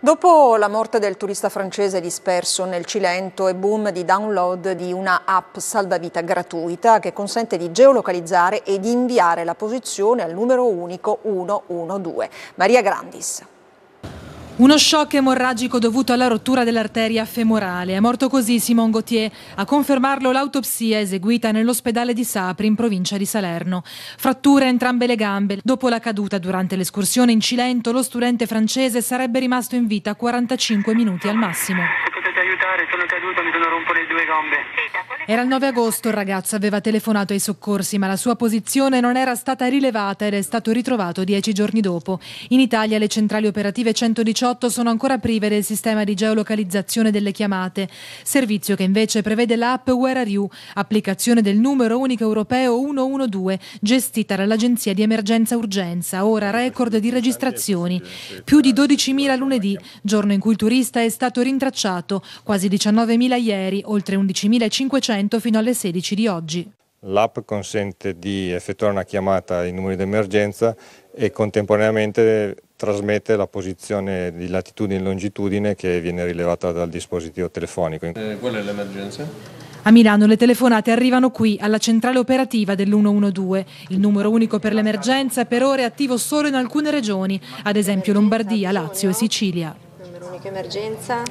Dopo la morte del turista francese disperso nel Cilento e boom di download di una app salvavita gratuita che consente di geolocalizzare e di inviare la posizione al numero unico 112. Maria Grandis. Uno shock emorragico dovuto alla rottura dell'arteria femorale. È morto così Simon Gauthier. A confermarlo l'autopsia eseguita nell'ospedale di Sapri in provincia di Salerno. Fratture a entrambe le gambe. Dopo la caduta durante l'escursione in Cilento, lo studente francese sarebbe rimasto in vita 45 minuti al massimo. Aiutare, sono caduto, mi sono rotto le due gambe. Era il 9 agosto, il ragazzo aveva telefonato ai soccorsi, ma la sua posizione non era stata rilevata ed è stato ritrovato dieci giorni dopo. In Italia le centrali operative 118 sono ancora prive del sistema di geolocalizzazione delle chiamate, servizio che invece prevede l'app Where Are You, applicazione del numero unico europeo 112, gestita dall'Agenzia di Emergenza Urgenza, ora record di registrazioni. Più di 12.000 lunedì, giorno in cui il turista è stato rintracciato, quasi 19.000 ieri, oltre 11.500 fino alle 16 di oggi. L'app consente di effettuare una chiamata ai numeri d'emergenza e contemporaneamente trasmette la posizione di latitudine e longitudine che viene rilevata dal dispositivo telefonico. Eh, qual è l'emergenza? A Milano le telefonate arrivano qui, alla centrale operativa dell'112. Il numero unico per l'emergenza per ora è attivo solo in alcune regioni, ad esempio Lombardia, Lazio e Sicilia. Numero unico emergenza.